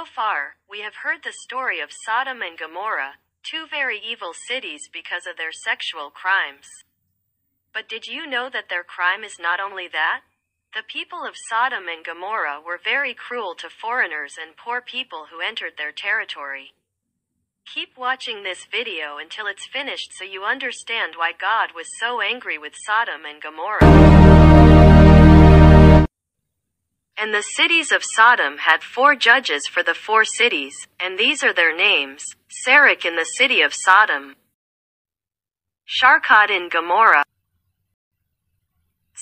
So far, we have heard the story of Sodom and Gomorrah, two very evil cities because of their sexual crimes. But did you know that their crime is not only that? The people of Sodom and Gomorrah were very cruel to foreigners and poor people who entered their territory. Keep watching this video until it's finished so you understand why God was so angry with Sodom and Gomorrah. And the cities of Sodom had four judges for the four cities, and these are their names Sarach in the city of Sodom, Sharkad in Gomorrah,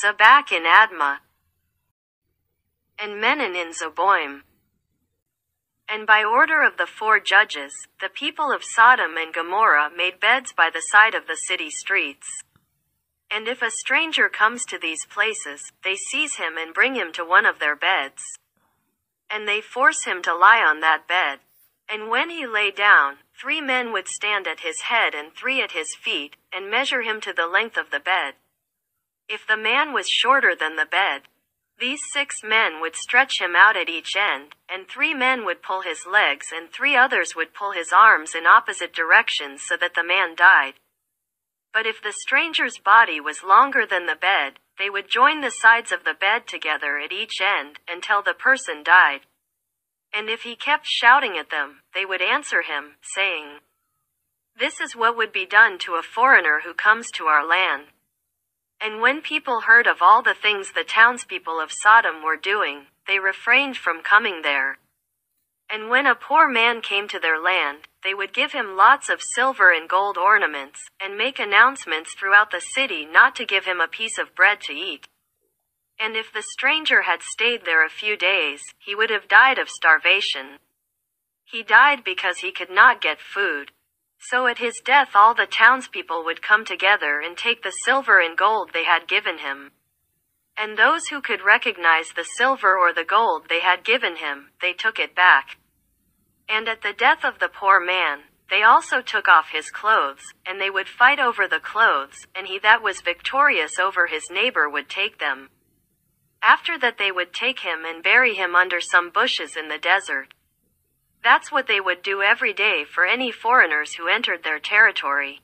Zabak in Admah, and Menon in Zeboim. And by order of the four judges, the people of Sodom and Gomorrah made beds by the side of the city streets. And if a stranger comes to these places, they seize him and bring him to one of their beds. And they force him to lie on that bed. And when he lay down, three men would stand at his head and three at his feet, and measure him to the length of the bed. If the man was shorter than the bed, these six men would stretch him out at each end, and three men would pull his legs and three others would pull his arms in opposite directions so that the man died. But if the stranger's body was longer than the bed, they would join the sides of the bed together at each end until the person died. And if he kept shouting at them, they would answer him, saying, This is what would be done to a foreigner who comes to our land. And when people heard of all the things the townspeople of Sodom were doing, they refrained from coming there. And when a poor man came to their land, they would give him lots of silver and gold ornaments, and make announcements throughout the city not to give him a piece of bread to eat. And if the stranger had stayed there a few days, he would have died of starvation. He died because he could not get food, so at his death all the townspeople would come together and take the silver and gold they had given him. And those who could recognize the silver or the gold they had given him, they took it back. And at the death of the poor man, they also took off his clothes, and they would fight over the clothes, and he that was victorious over his neighbor would take them. After that they would take him and bury him under some bushes in the desert. That's what they would do every day for any foreigners who entered their territory.